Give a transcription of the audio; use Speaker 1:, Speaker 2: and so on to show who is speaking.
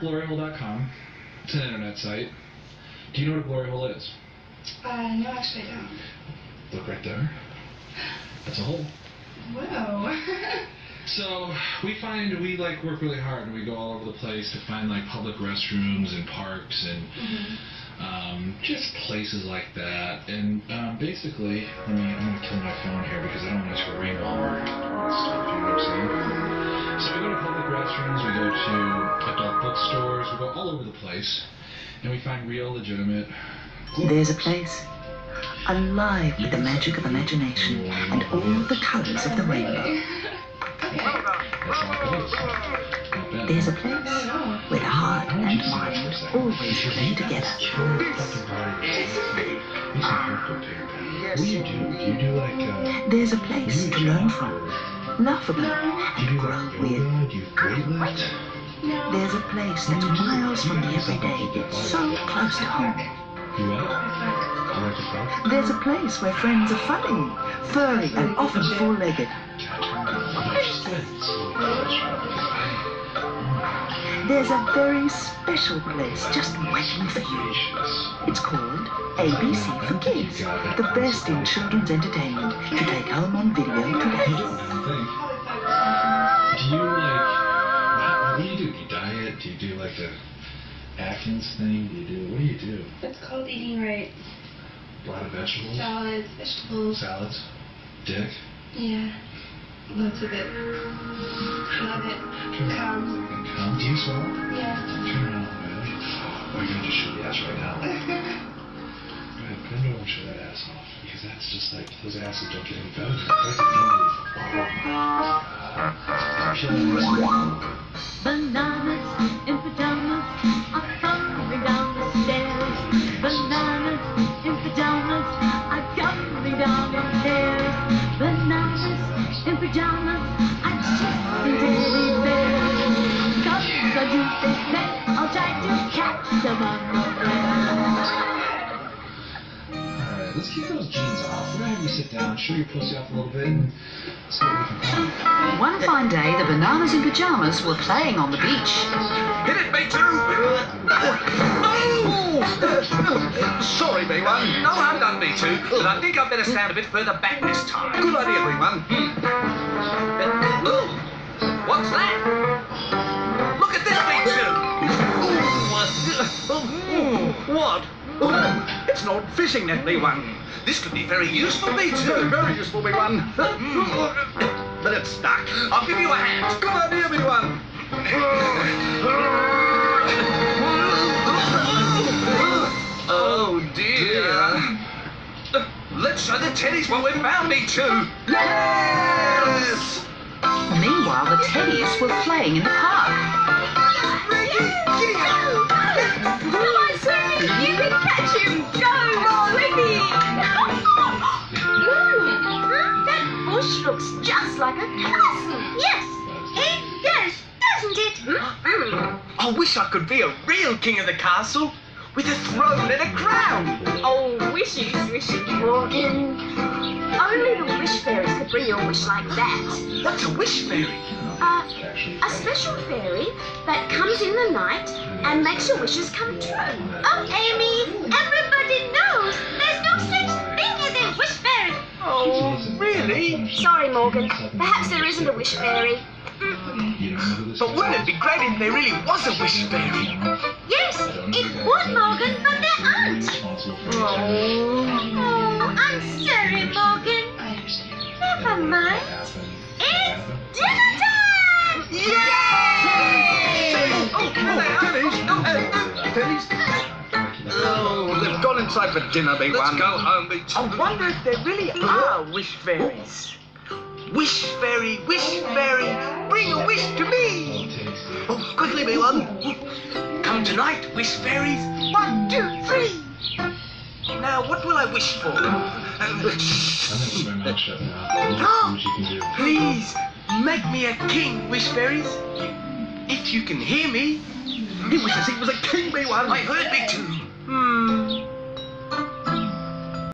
Speaker 1: gloryhole.com. It's an internet site. Do you know what a glory hole is?
Speaker 2: Uh, no, actually, I don't.
Speaker 1: Look right there. That's a hole.
Speaker 2: Whoa.
Speaker 1: So we find we like work really hard and we go all over the place to find like public restrooms and parks and
Speaker 2: Mhm.
Speaker 1: um, just places like that. And um, basically, let me I'm gonna kill my phone here because I don't want it to ring while we're stuff. You know what I'm saying? To adult bookstores, we go all over the place, and we find real, legitimate.
Speaker 3: There's a place alive with the magic of imagination and all the colors of the rainbow.
Speaker 2: Okay.
Speaker 1: That's how it goes. Not bad.
Speaker 3: There's a place where the heart and mind always remain together.
Speaker 1: What do you do? Do you do like
Speaker 3: There's a place to learn from, laugh about, and grow with.
Speaker 1: yoga? Do you weightlift?
Speaker 2: No.
Speaker 3: There's a place that's miles from the everyday, yet so close to home.
Speaker 1: You what?
Speaker 2: Fuck.
Speaker 1: You like to fuck?
Speaker 3: There's a place where friends are funny, furry, and often four-legged. There's a very special place just waiting for you. It's called ABC for Kids, the best in children's entertainment to take home on video today.
Speaker 1: Do you like? What, what do you do? Do you diet? Do you do like the Atkins thing? Do you do? What do you do?
Speaker 2: It's called eating right.
Speaker 1: A lot of vegetables,
Speaker 2: Salads, vegetables.
Speaker 1: salads, dick.
Speaker 2: Yeah. Lots of it. Love it. Come.
Speaker 1: Come. Do you swallow?
Speaker 2: Yeah.
Speaker 1: Turn around, man. Or are you gonna just show the ass right now? Go ahead, bend over and show that ass off. Because that's just like, those asses don't get any better. Right at the end.
Speaker 4: Bananas in pajamas are coming down the stairs. Bananas in pajamas are coming down the stairs. Pajamas I that I'll try to catch them.
Speaker 1: Alright, let's keep those jeans off. We're gonna have you sit down, show your pussy off a little bit, and see what we can find.
Speaker 5: One fine day, the bananas in pajamas were playing on the beach.
Speaker 6: Hit it, B2! Sorry, B1. No, I'm done, B2. But I think I'd better stand a bit further back this time. Good idea, B1. Ooh, what's that? Look at this, me two. What? It's an old fishing net, B1. This could be very useful, B2. Very useful, B1. Hmm. But it's stuck. I'll give you a hand. Good idea, me one. Oh dear. Let's show the teddies what we found, B2. Yes!
Speaker 5: Meanwhile, the teddies were playing in the park.
Speaker 4: Come on, Swimming, you can
Speaker 6: I wish I could be a real king of the castle with a throne and a crown.
Speaker 4: Oh, wishes, wishes, Morgan. Only the wish fairies could bring you a wish like that.
Speaker 6: What's a wish fairy?
Speaker 4: Uh, a special fairy that comes in the night and makes your wishes come true. Oh, Amy, everybody knows there's no such thing as a wish fairy.
Speaker 6: Oh, really?
Speaker 4: Sorry, Morgan. Perhaps there isn't a wish fairy.
Speaker 1: You don't know who this
Speaker 6: But wouldn't it be great if there really was a wish fairy?
Speaker 4: Yes, it would, Morgan, but there aren't.
Speaker 1: Responsible oh. for
Speaker 4: Oh, I'm sorry, Morgan. Never mind. It's dinner time!
Speaker 6: Yay! Oh, oh, Pennies? Oh, they've gone inside for dinner, me Let's go home, me I wonder if there really are wish fairies. Wish fairy, wish fairy, bring a wish to me. Oh, quickly, B1. Come tonight, wish fairies. One, two, three. Now, what will I wish for?
Speaker 1: I'm gonna keep my mouth shut now.
Speaker 6: No.
Speaker 1: See what you can do.
Speaker 6: Please, make me a king, wish fairies. If you can hear me. He wishes he was a king, B1. I heard B2.